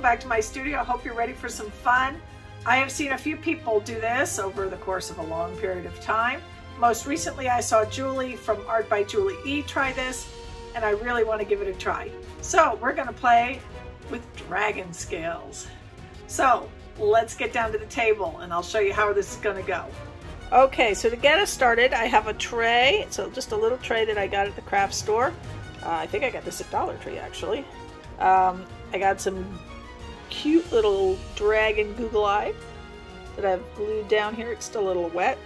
welcome back to my studio. I hope you're ready for some fun. I have seen a few people do this over the course of a long period of time. Most recently, I saw Julie from Art by Julie E try this, and I really want to give it a try. So we're going to play with dragon scales. So let's get down to the table and I'll show you how this is going to go. Okay, so to get us started, I have a tray. So just a little tray that I got at the craft store. Uh, I think I got this at Dollar Tree actually. Um, I got some cute little dragon Google Eye that I've glued down here. It's still a little wet.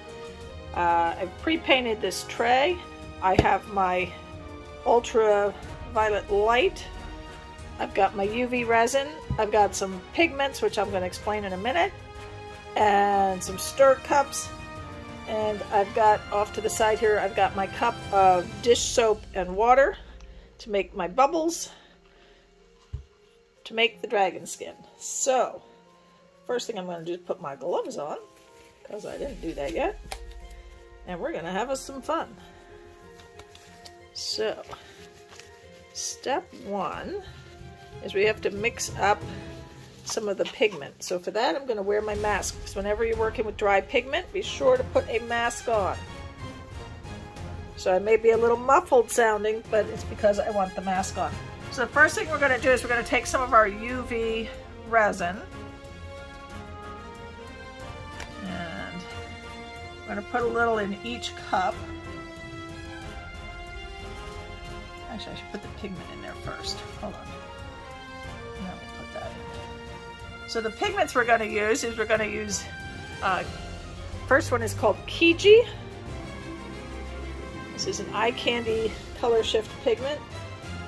Uh, I've pre-painted this tray. I have my ultraviolet light. I've got my UV resin. I've got some pigments, which I'm going to explain in a minute, and some stir cups. And I've got off to the side here, I've got my cup of dish soap and water to make my bubbles to make the dragon skin. So, first thing I'm going to do is put my gloves on, because I didn't do that yet. And we're going to have us some fun. So, step one is we have to mix up some of the pigment. So for that, I'm going to wear my mask. Because whenever you're working with dry pigment, be sure to put a mask on. So I may be a little muffled sounding, but it's because I want the mask on. So the first thing we're going to do is we're going to take some of our UV resin. And we're going to put a little in each cup. Actually, I should put the pigment in there first. Hold on. Then we'll put that in. So the pigments we're going to use is we're going to use, uh, first one is called Kiji. This is an eye candy color shift pigment.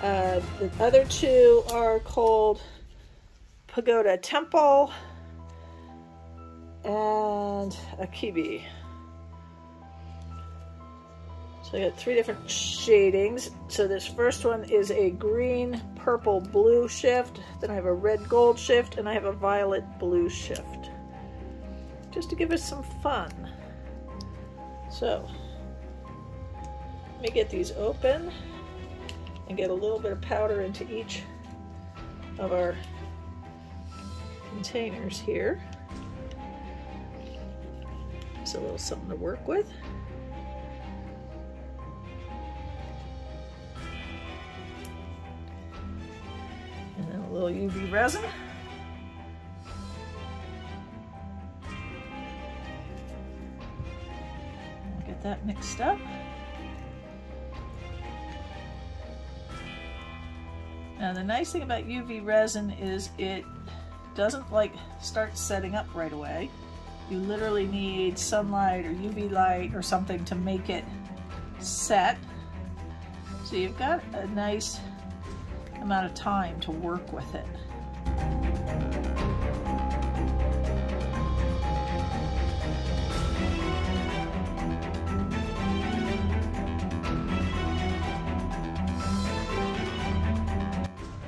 Uh, the other two are called Pagoda Temple and Akebi. So I got three different shadings. So this first one is a green, purple, blue shift. Then I have a red gold shift and I have a violet blue shift. Just to give us some fun. So let me get these open and get a little bit of powder into each of our containers here. It's a little something to work with. And then a little UV resin. get that mixed up. Now the nice thing about UV resin is it doesn't like start setting up right away. You literally need sunlight or UV light or something to make it set. So you've got a nice amount of time to work with it.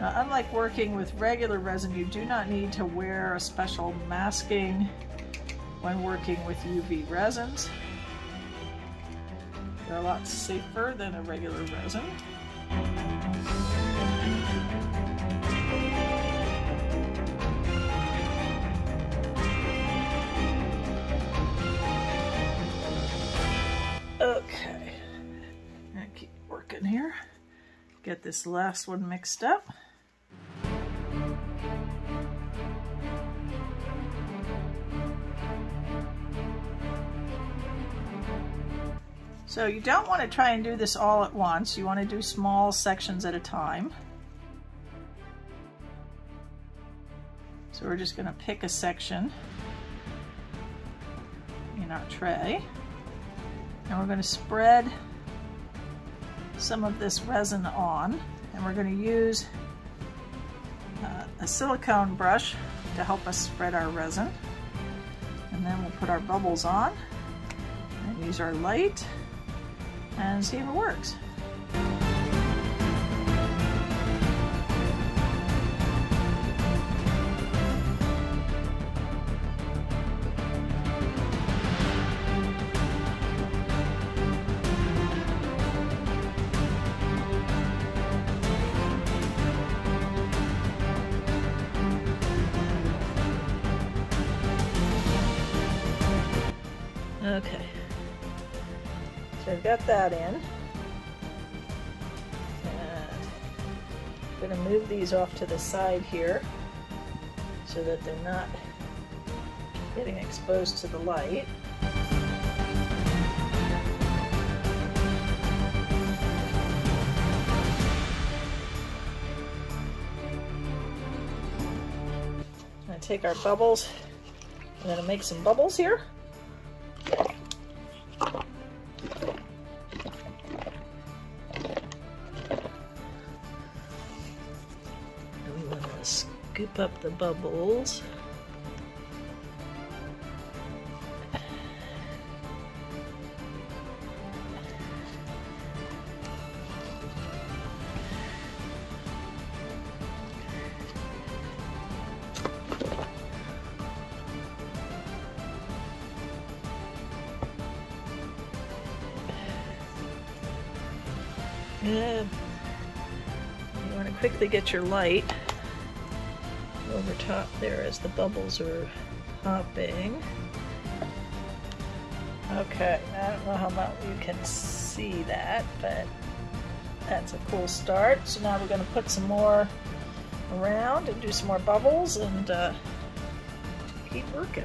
Now, unlike working with regular resin, you do not need to wear a special masking when working with UV resins. They're a lot safer than a regular resin. Okay, gonna keep working here. Get this last one mixed up. So you don't want to try and do this all at once. You want to do small sections at a time. So we're just going to pick a section in our tray. And we're going to spread some of this resin on. And we're going to use uh, a silicone brush to help us spread our resin. And then we'll put our bubbles on and use our light and see if it works. We've got that in. Uh, and I'm going to move these off to the side here so that they're not getting exposed to the light. I take our bubbles. I'm going to make some bubbles here. Scoop up the bubbles. Good. You want to quickly get your light over top there as the bubbles are popping. Okay, I don't know how much you can see that, but that's a cool start. So now we're going to put some more around and do some more bubbles and uh, keep working.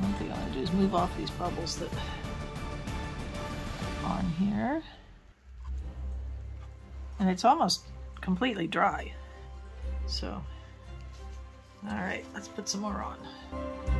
One thing I want to do is move off these bubbles that on here. And it's almost completely dry. So all right, let's put some more on.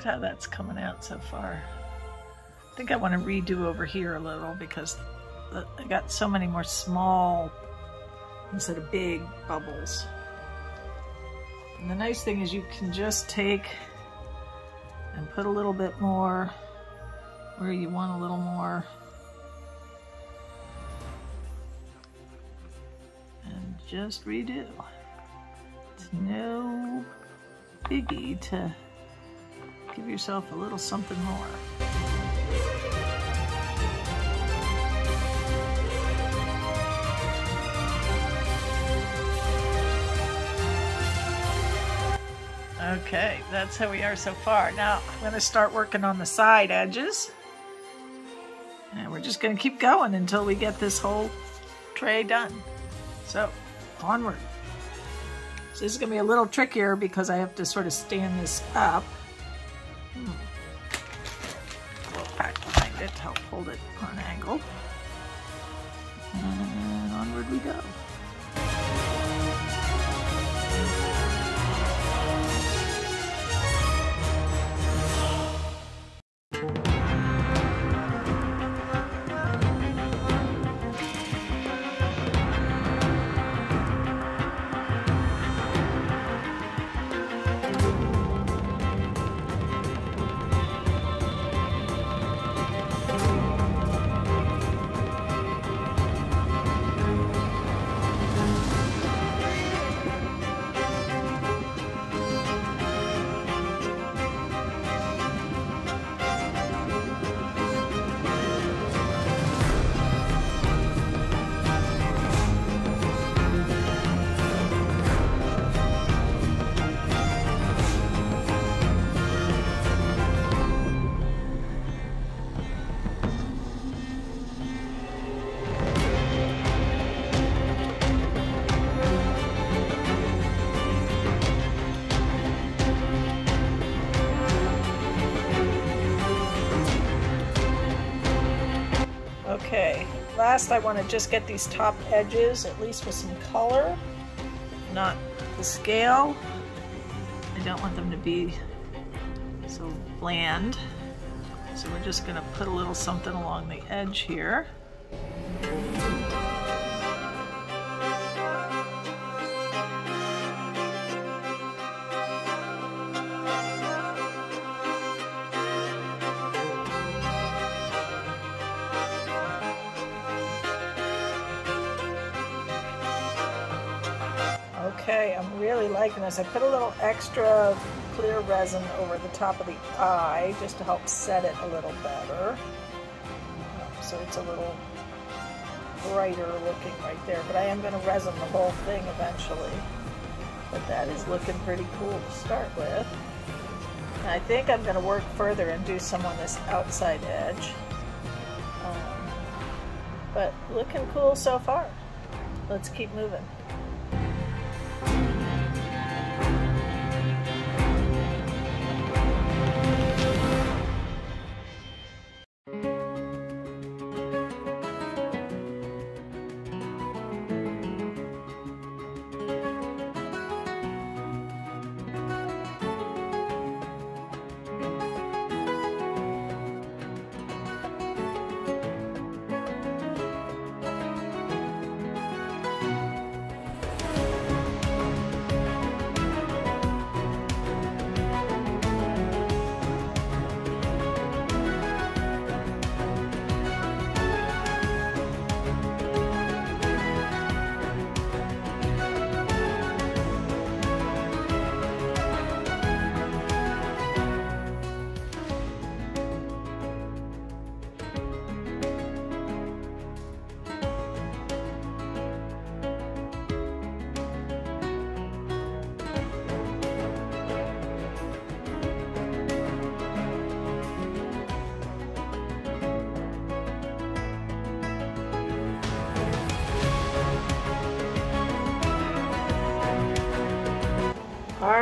At how that's coming out so far. I think I want to redo over here a little because I got so many more small instead of big bubbles. And the nice thing is you can just take and put a little bit more where you want a little more. And just redo. It's no biggie to give yourself a little something more. Okay, that's how we are so far. Now I'm going to start working on the side edges. And we're just going to keep going until we get this whole tray done. So, onward. So this is going to be a little trickier because I have to sort of stand this up. It to help hold it on an angle. And onward we go. Last I want to just get these top edges, at least with some color, not the scale. I don't want them to be so bland. So we're just going to put a little something along the edge here. Okay, I'm really liking this. I put a little extra clear resin over the top of the eye just to help set it a little better. So it's a little brighter looking right there, but I am going to resin the whole thing eventually. But that is looking pretty cool to start with. And I think I'm going to work further and do some on this outside edge. Um, but looking cool so far. Let's keep moving. All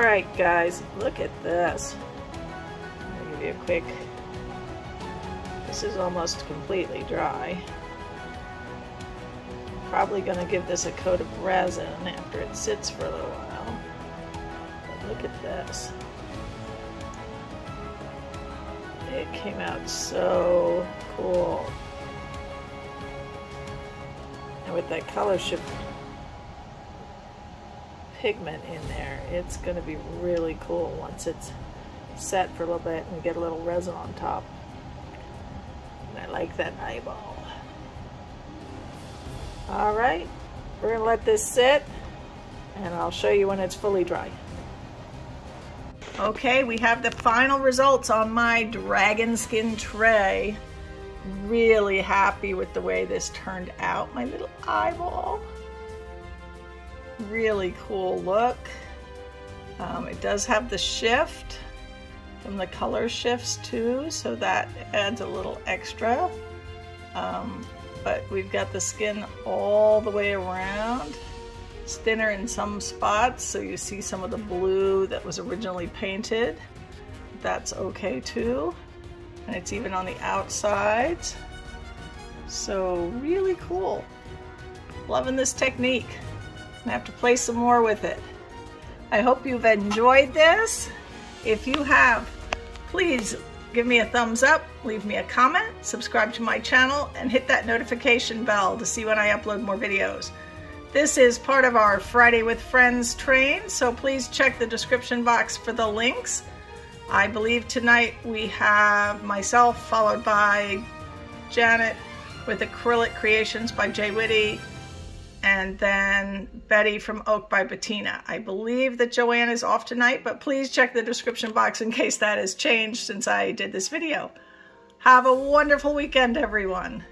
right, guys, look at this. I'll give you a quick, this is almost completely dry. Probably gonna give this a coat of resin after it sits for a little while. But look at this. It came out so cool. And with that color shift pigment in there. It's going to be really cool once it's set for a little bit and get a little resin on top. And I like that eyeball. All right, we're going to let this sit and I'll show you when it's fully dry. Okay, we have the final results on my dragon skin tray. Really happy with the way this turned out. My little eyeball really cool look. Um, it does have the shift from the color shifts too, so that adds a little extra. Um, but we've got the skin all the way around. It's thinner in some spots, so you see some of the blue that was originally painted. That's okay too. And it's even on the outsides. So really cool. Loving this technique. I have to play some more with it. I hope you've enjoyed this. If you have, please give me a thumbs up, leave me a comment, subscribe to my channel, and hit that notification bell to see when I upload more videos. This is part of our Friday with Friends train, so please check the description box for the links. I believe tonight we have myself followed by Janet with Acrylic Creations by Jay Whitty and then Betty from Oak by Betina. I believe that Joanne is off tonight, but please check the description box in case that has changed since I did this video. Have a wonderful weekend, everyone.